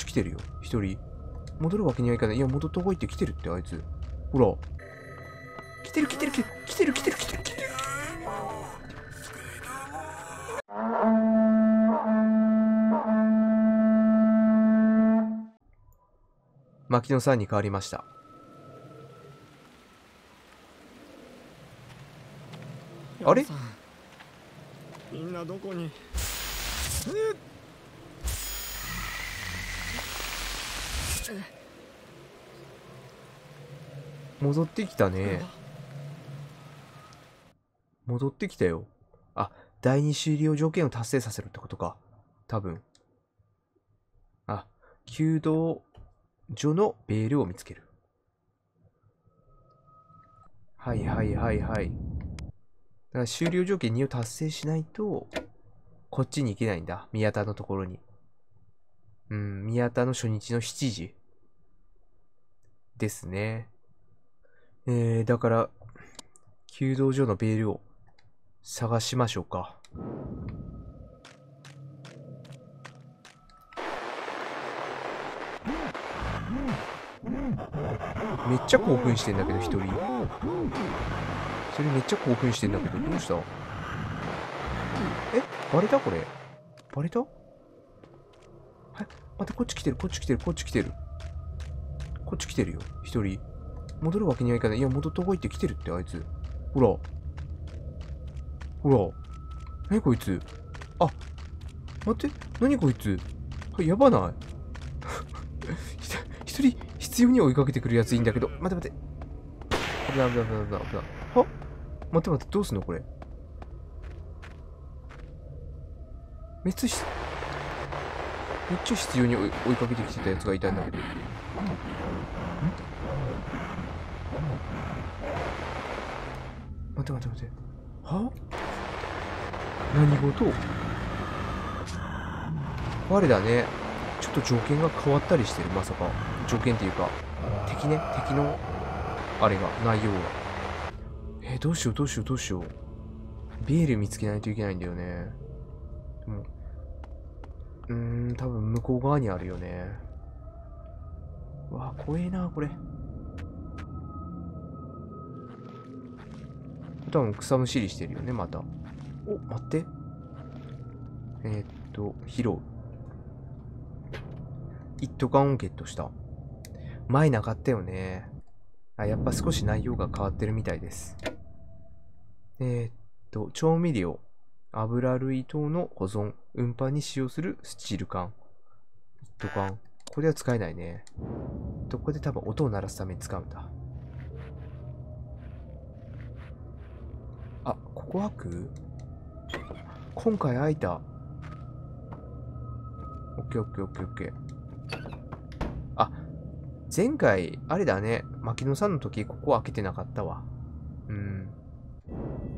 ち来てるよ。一人。戻るわけにはいかない。いや、戻った方がいって来てるって、あいつ。ほら。来てる来てる来てる来てる来てる来てる来てる。牧野さんに変わりました。あれ？みんなどこに？戻ってきたね。戻ってきたよ。あ、第二終了条件を達成させるってことか。多分。あ、弓道所のベールを見つける。はいはいはいはい。だから終了条件2を達成しないと、こっちに行けないんだ。宮田のところに。うん、宮田の初日の7時。ですね。えー、だから、弓道場のベールを探しましょうか。めっちゃ興奮してんだけど、一人。それめっちゃ興奮してんだけど、どうした？え？バレた？これ。バレた？はい、待って、こっち来てる、こっち来てる、こっち来てる。こっち来てるよ、一人。戻るわけにはいかない。いや、戻った方がいいって来てるって、あいつ。ほら。ほら。何こいつ。あ、待って。何こいつ。やばない ひと一人、必要に追いかけてくるやついいんだけど。待って待って。危ない危ない危ない危ない危ない。は？待って待って、どうすんのこれ？めっちゃし、めっちゃ必要に追い追いかけてきてたやつがいたんだけど。ん待って待って待って。は？何事？我だね。ちょっと条件が変わったりしてる、まさか。条件っていうか、敵ね、敵の、あれが、内容が。えーどうしようどうしようどうしよう。ベール見つけないといけないんだよね。でも、うーん、多分向こう側にあるよね。うわ怖えな、これ。多分草むしりしてるよね、また。お、待って。えー、っと、拾う。一斗缶をゲットした。前なかったよね。あ、やっぱ少し内容が変わってるみたいです。えー、っと、調味料。油類等の保存、運搬に使用するスチール缶。一斗缶。これは使えないね。とここで多分音を鳴らすために使うんだ。あ、ここ開く今回開いた。オッケーオッケーオッケーオッケー。あ、前回、あれだね。牧野さんの時、ここ開けてなかったわ。うん。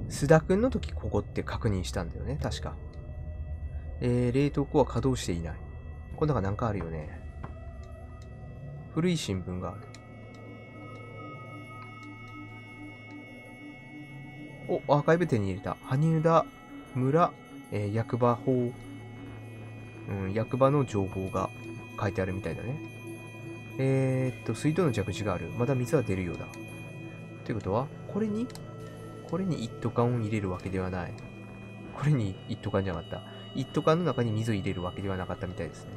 須田くんの時、ここって確認したんだよね、確か。えー、冷凍庫は稼働していない。こん中なんかあるよね。古い新聞がある。お、アーカイブ手に入れた。羽生田村、えー役場法、うん、役場の情報が書いてあるみたいだね。えー、っと、水道の蛇口がある。まだ水は出るようだ。ということは、これに、これに一斗缶を入れるわけではない。これに一斗缶じゃなかった。一斗缶の中に水を入れるわけではなかったみたいですね。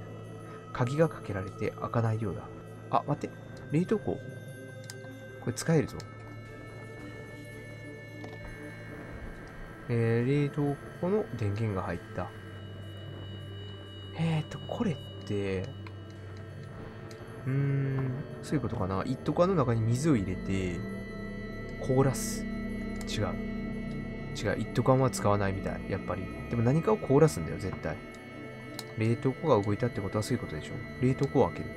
鍵がかけられて開かないようだ。あ、待って。冷凍庫。これ使えるぞ。えー、冷凍庫の電源が入った？えーと、これって、うーん、そういうことかな。一斗缶の中に水を入れて、凍らす。違う。違う。一斗缶は使わないみたい。やっぱり。でも何かを凍らすんだよ、絶対。冷凍庫が動いたってことはそういうことでしょ。冷凍庫を開ける。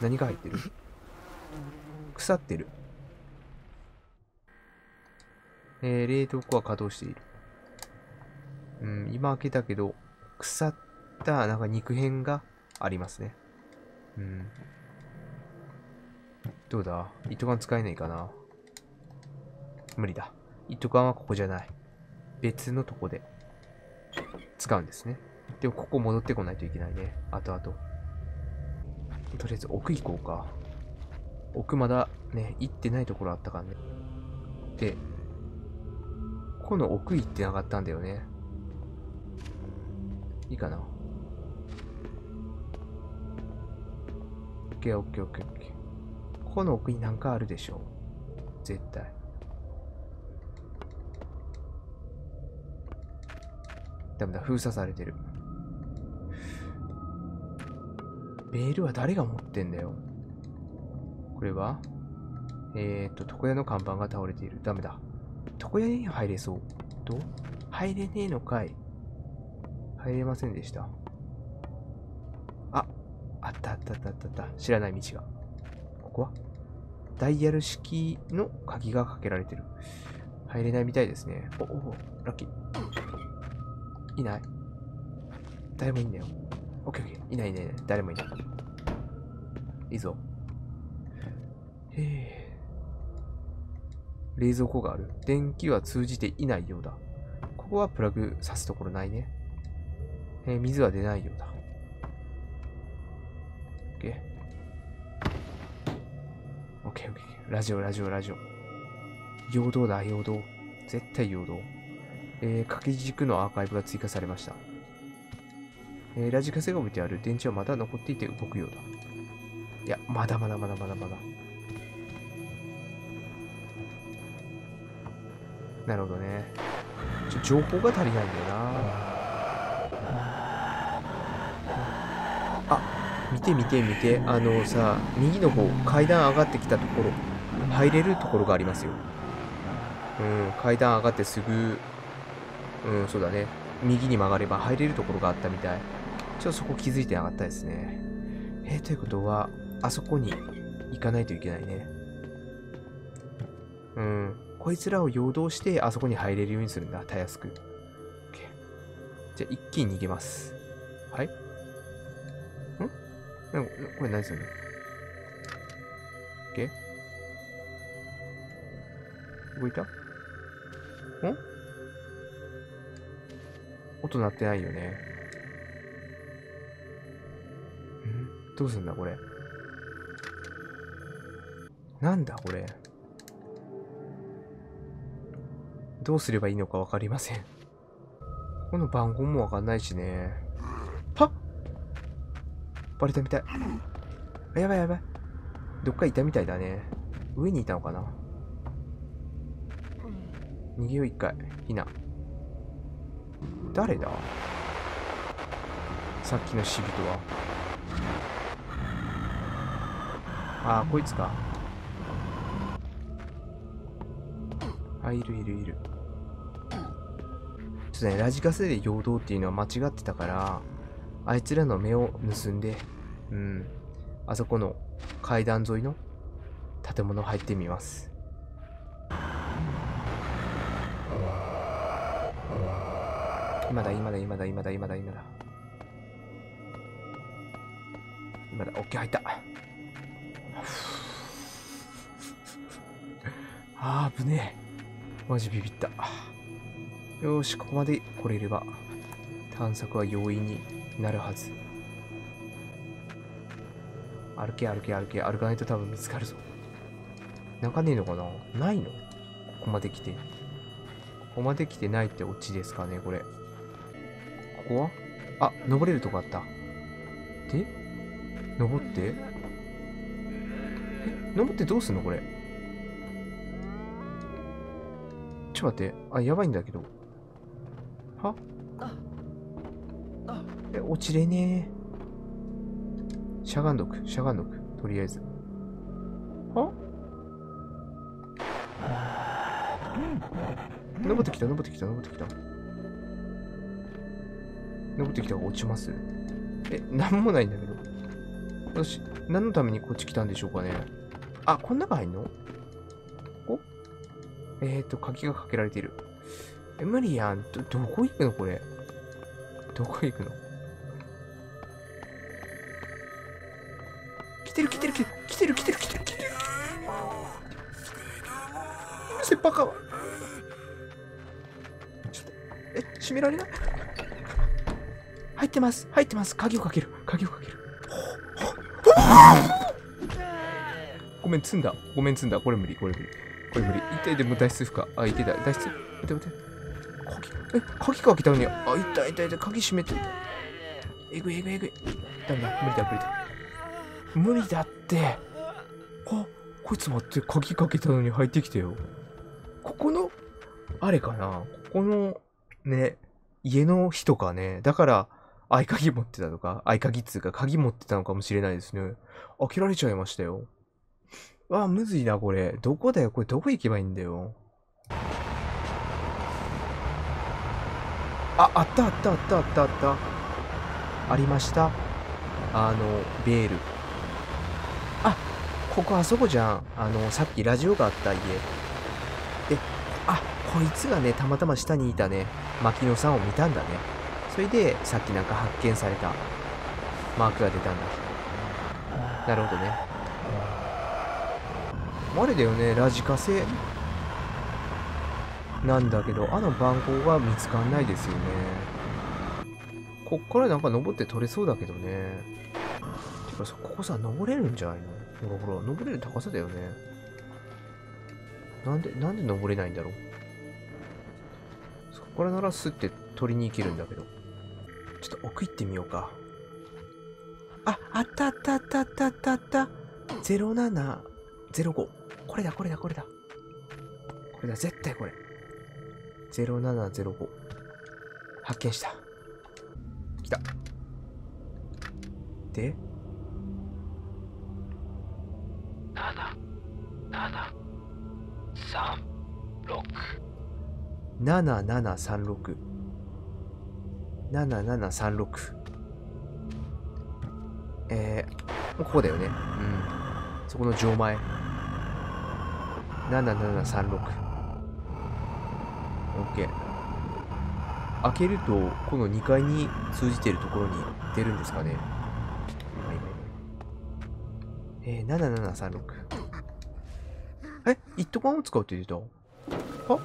何が入ってる？腐ってる。えー、冷凍庫は稼働している。うん、今開けたけど、腐ったなんか肉片がありますね。うん。どうだ？糸缶使えないかな？無理だ。糸缶はここじゃない。別のとこで使うんですね。でもここ戻ってこないといけないね。あとあと。とりあえず奥行こうか。奥まだね、行ってないところあったからね。で、この奥行ってなかったんだよね。いいかな。オッケーオッケーオッケーオッケー。ここの奥になんかあるでしょう。絶対。ダメだ、封鎖されてる。メールは誰が持ってんだよ。これは？えー、っと、床屋の看板が倒れている。ダメだ。床屋に入れそう？ど？入れねえのかい。入れませんでした。あ、あったあったあったあったあった。知らない道が。ここは？ダイヤル式の鍵がかけられてる。入れないみたいですね。おお、ラッキー。いない誰もいんだよ。オッケーオッケー。いないいないいない。誰もいない。いいぞ。へえ。冷蔵庫がある。電気は通じていないようだ。ここはプラグ挿すところないね。えー水は出ないようだ。オッケー。オッケーオッケー。ラジオラジオラジオ。陽動だ、陽動。絶対陽動。えー、掛け軸のアーカイブが追加されました。えー、ラジカセが置いてある電池はまだ残っていて動くようだ。いや、まだまだまだまだまだ。なるほどね。ちょ情報が足りないんだよな。あ、見て見て見て。あのさ、右の方、階段上がってきたところ、入れるところがありますよ。うん、階段上がってすぐ、うん、そうだね。右に曲がれば入れるところがあったみたい。ちょっとそこ気づいてなかったですね。えーということは、あそこに行かないといけないね。うん。こいつらを陽動して、あそこに入れるようにするんだ。たやすく。オッケーじゃあ、一気に逃げます。はいん？なんこれ何するの？オッケー動いた？ん音鳴ってないよね。ん？どうすんだこれ？なんだこれ？どうすればいいのかわかりません。この番号もわかんないしね。はっバレたみたい。あやばいやばい。どっかいたみたいだね。上にいたのかな逃げよう一回。ひな。誰だ？さっきの死人は。ああ、こいつか。あ、いるいるいる。ちょっとね、ラジカセで陽動っていうのは間違ってたから、あいつらの目を盗んで、うん、あそこの階段沿いの建物入ってみます。今だ、今だ、今だ、今だ、今だ、今だ。今だ、オッケー、入った。あー、危ねえ。マジビビった。よし、ここまで来れれば、探索は容易になるはず。歩け、歩け、歩け、歩かないと多分見つかるぞ。なんかねえのかな？ないの？ここまで来て。ここまで来てないってオチですかね、これ。ここは？あ、登れるとこあった。で？登って？え登ってどうすんのこれ？ちょっと待って。あ、やばいんだけど。は？え、落ちれねえ。しゃがんどく、しゃがんどく。とりあえず。は？登ってきた、登ってきた、登ってきた。登ってきたが落ちます？え、なんもないんだけど。よし、何のためにこっち来たんでしょうかね。あ、こん中入んの？ここ？えーと、鍵がかけられている。え、無理やん。ど、どこ行くのこれ？どこ行くの？来てる来てる来てる来てる来てる来てる来てる。うるせバカはちょっとえ閉められない？入ってます入ってます。鍵をかける鍵をかける。ごめん積んだ。ごめん積んだ。これ無理これ無理。これ無理。痛いでも脱出不可。あいけた。脱出。待って待ってえ鍵かけたのにあ痛い痛い痛いた鍵閉めてえぐいえぐいえぐい。ダメだ無理だ無理だ。無理だって。あこいつ待って鍵かけたのに入ってきたよ。ここのあれかな。ここのね家の人かね。だから合鍵持ってたとか合鍵っつうか鍵持ってたのかもしれないですね。開けられちゃいましたよ。わあむずいなこれ。どこだよ？これどこ行けばいいんだよ？ああったあったあったあったあった。ありました。あのベール。あここあそこじゃん。あのさっきラジオがあった家。であこいつがねたまたま下にいたね。牧野さんを見たんだね。それでさっきなんか発見された。マークが出たんだ。なるほどね。あれだよね。ラジカセなんだけどあの番号が見つかんないですよね。こっからなんか登って取れそうだけどね。てかさここさ登れるんじゃないの？ほらほら登れる高さだよね。なんでなんで登れないんだろう？そこからならスって取りに行けるんだけど。ちょっと奥行ってみようか。ああったあったあったあったあった。あった0705これだこれだこれだ。これだ絶対これ。0705発見した。来た。で？7736 7736えー、ここだよね。うん。そこの錠前。7736 OK 開けるとこの2階に通じてるところに出るんですかね。今今今えー、7736え一斗缶を使うって言ってた？は？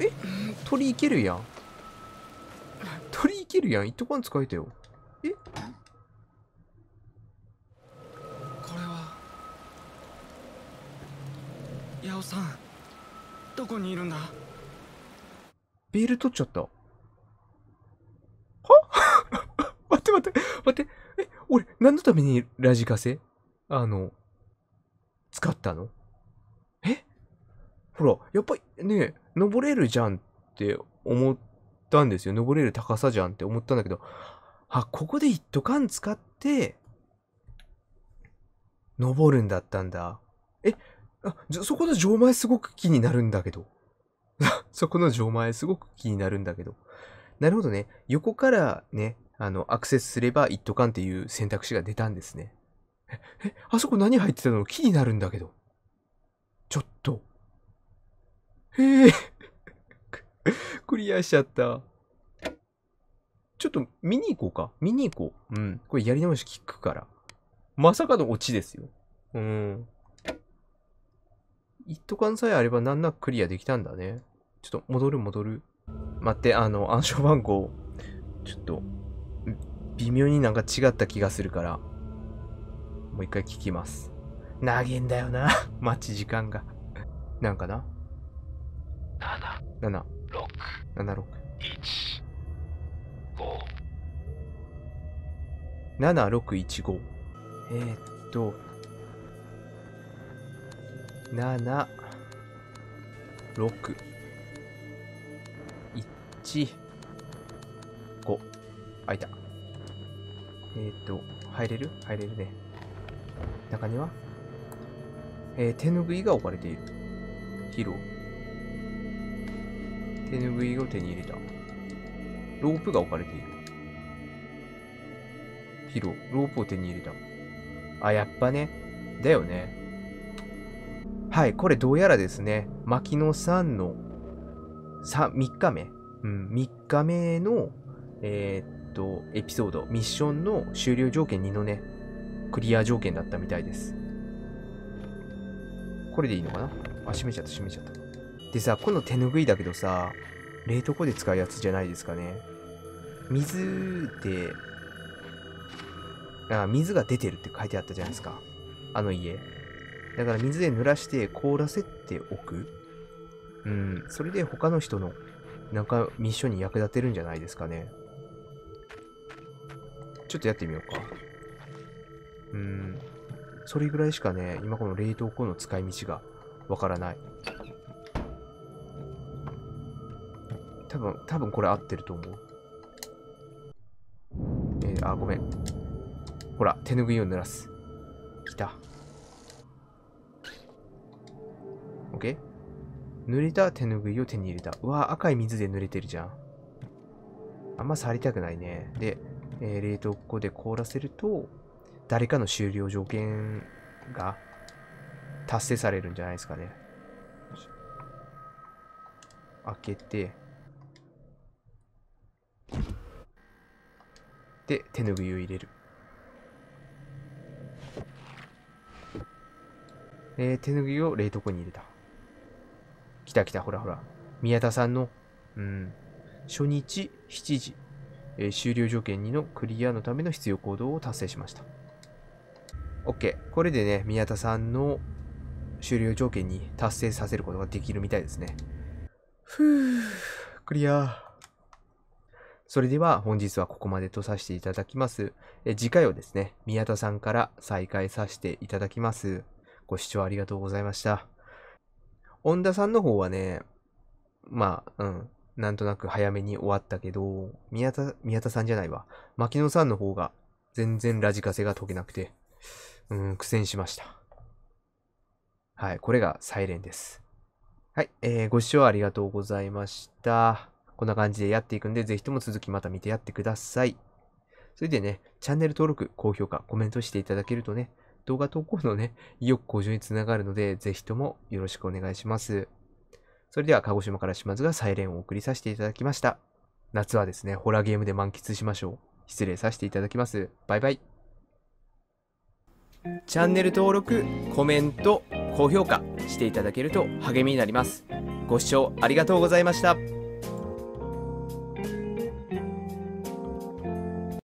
え鳥いけるやん。鳥いけるやん。一斗缶使えたよ。え？これはヤオさん。どこにいるんだ？ベール取っちゃった。は？待って待って、待って。え、俺、何のためにラジカセ？あの、使ったの？え？ほら、やっぱりね、登れるじゃんって思ったんですよ。登れる高さじゃんって思ったんだけど、あ、ここで一斗缶使って、登るんだったんだ。え、あ、そこの錠前すごく気になるんだけど。そこの錠前すごく気になるんだけど。なるほどね。横からね、あの、アクセスすれば一斗缶っていう選択肢が出たんですね。え、え、あそこ何入ってたの？気になるんだけど。ちょっと。へえ。クリアしちゃった。ちょっと見に行こうか。見に行こう。うん。これやり直し聞くから。まさかのオチですよ。うん。一斗缶さえあれば難なくクリアできたんだね。ちょっと戻る戻る。待って、あの、暗証番号、ちょっと、ん微妙になんか違った気がするから、もう一回聞きます。長えんだよな、待ち時間が。なんかな ?7、76、7615。えー、っと、7、6、1、5。開いた。えー、っと、入れる？入れるね。中にはえー、手ぬぐいが置かれている。ヒロ。手ぬぐいを手に入れた。ロープが置かれている。ヒロ、ロープを手に入れた。あ、やっぱね。だよね。はい、これどうやらですね、牧野さんの3、3日目、うん、3日目の、えーっと、エピソード、ミッションの終了条件2のね、クリア条件だったみたいです。これでいいのかな？あ、閉めちゃった、閉めちゃった。でさ、この手ぬぐいだけどさ、冷凍庫で使うやつじゃないですかね。水で、あ、水が出てるって書いてあったじゃないですか。あの家。だから水で濡らして凍らせておく。うん、それで他の人のなんかミッションに役立てるんじゃないですかね。ちょっとやってみようか。うん、それぐらいしかね、今この冷凍庫の使い道がわからない。多分、多分これ合ってると思う。えー、あ、ごめん。ほら、手ぬぐいを濡らす。来た。OK? 濡れた手ぬぐいを手に入れた。うわ、赤い水で濡れてるじゃん。あんま触りたくないね。で、えー冷凍庫で凍らせると、誰かの終了条件が達成されるんじゃないですかね。開けて、で、手ぬぐいを入れる。えー手ぬぐいを冷凍庫に入れた。来た来た、ほらほら。宮田さんの、うん、初日7時、えー終了条件2のクリアのための必要行動を達成しました。OK。これでね、宮田さんの終了条件に達成させることができるみたいですね。ふぅ、クリア。それでは本日はここまでとさせていただきます。え次回はですね、宮田さんから再開させていただきます。ご視聴ありがとうございました。恩田さんの方はね、まあ、うん、なんとなく早めに終わったけど、宮田、宮田さんじゃないわ。牧野さんの方が全然ラジカセが解けなくて、うん、苦戦しました。はい、これがサイレンです。はい、えー、ご視聴ありがとうございました。こんな感じでやっていくんで、ぜひとも続きまた見てやってください。それでね、チャンネル登録、高評価、コメントしていただけるとね、動画投稿のね、意欲向上につながるので、ぜひともよろしくお願いします。それでは、鹿児島から島津がサイレンを送りさせていただきました。夏はですね、ホラーゲームで満喫しましょう。失礼させていただきます。バイバイ。チャンネル登録、コメント、高評価していただけると励みになります。ご視聴ありがとうございました。